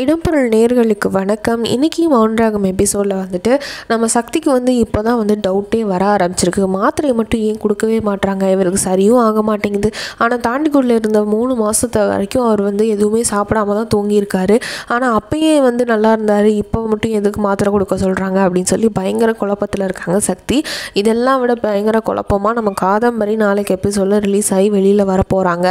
இடம்பொருள் நேர்களுக்கு வணக்கம். இன்றைக்கி மௌன்ராகம் எபிசோடில் வந்துட்டு நம்ம சக்திக்கு வந்து இப்போ தான் வந்து டவுட்டே வர ஆரம்பிச்சிருக்கு. மாத்திரையை மட்டும் ஏன் கொடுக்கவே மாட்றாங்க? இவருக்கு சரியும் ஆக மாட்டேங்குது. ஆனால் தாண்டிக்குள்ள இருந்த மூணு மாதத்து வரைக்கும் அவர் வந்து எதுவுமே சாப்பிடாம தான் தூங்கியிருக்காரு. ஆனால் அப்பயே வந்து நல்லா இருந்தார். இப்போ மட்டும் எதுக்கு மாத்திரை கொடுக்க சொல்கிறாங்க அப்படின்னு சொல்லி பயங்கர குழப்பத்தில் இருக்காங்க சக்தி. இதெல்லாம் விட பயங்கர குழப்பமாக நம்ம காதம்பரி நாளைக்கு எபிசோடில் ரிலீஸ் ஆகி வெளியில் வர போகிறாங்க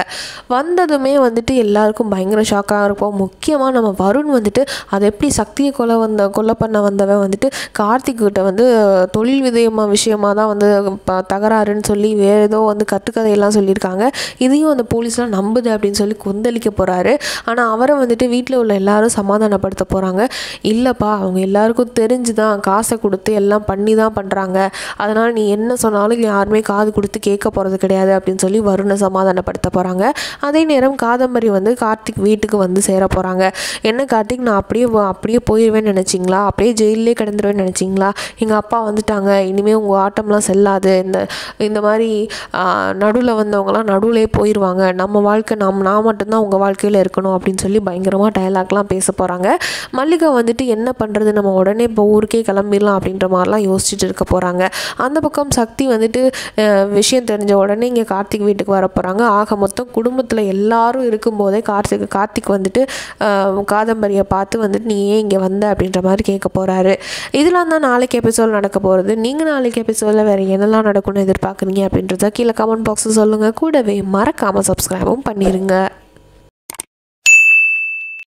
வந்ததுமே வந்துட்டு எல்லாருக்கும் பயங்கர ஷாக்காக இருப்போம். முக்கியமாக நம்ம அருண் வந்துட்டு அதை எப்படி சக்தியை கொலை வந்த கொலை பண்ண வந்தவன் வந்துட்டு கார்த்திக் கிட்ட வந்து தொழில் விதயமா விஷயமா தான் வந்து ப- தகராறுன்னு சொல்லி வேறு ஏதோ வந்து கட்டுக்கதையெல்லாம் சொல்லியிருக்காங்க. இதையும் அந்த போலீஸ்லாம் நம்புது அப்படின்னு சொல்லி கொந்தளிக்க போகிறாரு ஆனால் அவரை வந்துட்டு வீட்டில் உள்ள எல்லாரும் சமாதானப்படுத்த போகிறாங்க இல்லைப்பா அவங்க எல்லாருக்கும் தெரிஞ்சு தான் காசை கொடுத்து எல்லாம் பண்ணி தான் பண்ணுறாங்க அதனால் நீ என்ன சொன்னாலும் யாருமே காது கொடுத்து கேட்க போகிறது கிடையாது அப்படின்னு சொல்லி வருணை சமாதானப்படுத்த போகிறாங்க அதே நேரம் காதம்பரி வந்து கார்த்திக் வீட்டுக்கு வந்து சேர போகிறாங்க என்ன கார்த்திக் நான் அப்படியே அப்படியே போயிடுவேன்னு நினச்சிங்களா? அப்படியே ஜெயிலே கிடந்துருவேன்னு நினச்சிங்களா? எங்கள் அப்பா வந்துட்டாங்க. இனிமேல் உங்கள் ஆட்டம்லாம் செல்லாது. இந்த இந்த மாதிரி நடுவில் வந்தவங்களாம் நடுவிலே போயிடுவாங்க நம்ம வாழ்க்கை நம் நான் மட்டும்தான் உங்கள் வாழ்க்கையில் இருக்கணும் அப்படின்னு சொல்லி பயங்கரமாக டயலாக்லாம் பேச போகிறாங்க மல்லிகா வந்துட்டு என்ன பண்ணுறது நம்ம உடனே இப்போ ஊருக்கே கிளம்பிடலாம் அப்படின்ற மாதிரிலாம் யோசிச்சுட்டு இருக்க போகிறாங்க அந்த பக்கம் சக்தி வந்துட்டு விஷயம் தெரிஞ்ச உடனே இங்கே கார்த்திக் வீட்டுக்கு வர போகிறாங்க ஆக மொத்தம் குடும்பத்தில் எல்லாரும் இருக்கும்போதே கார்த்திக் கார்த்திக் வந்துட்டு அஹ், காதம்பரியை பார்த்து வந்துட்டு நீ ஏன் இங்கே வந்த அப்படின்ற மாதிரி கேட்க போகிறாரு இதெல்லாம் தான் நாளைக்கு எபிசோட் நடக்க போகிறது நீங்கள் நாளைக்கு எபிசோடில் வேறு என்னெல்லாம் நடக்கும்னு எதிர்பார்க்குறீங்க அப்படின்றத கீழே கமெண்ட் பாக்ஸில் சொல்லுங்கள் கூடவே மறக்காமல் சப்ஸ்கிரைபும் பண்ணிடுங்க